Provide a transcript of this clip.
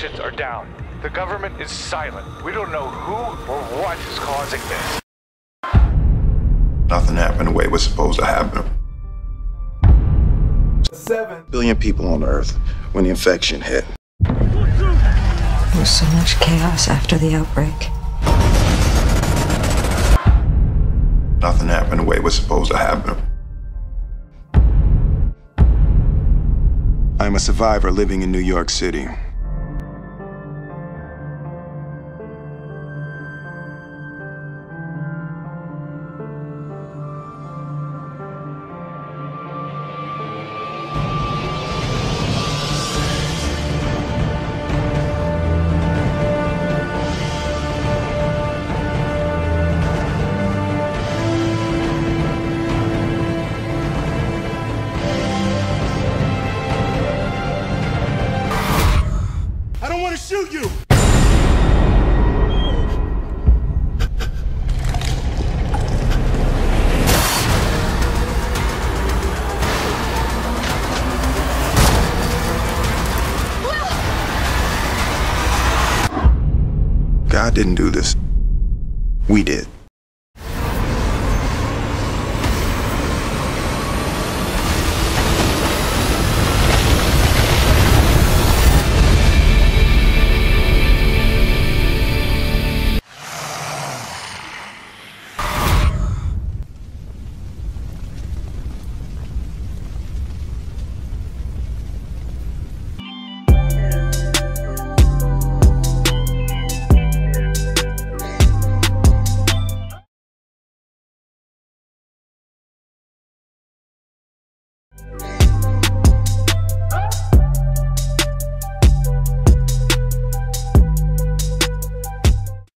stations are down. The government is silent. We don't know who or what is causing this. Nothing happened the way it was supposed to happen. Seven Billion people on Earth when the infection hit. There was so much chaos after the outbreak. Nothing happened the way it was supposed to happen. I'm a survivor living in New York City. Shoot you. God didn't do this. We did.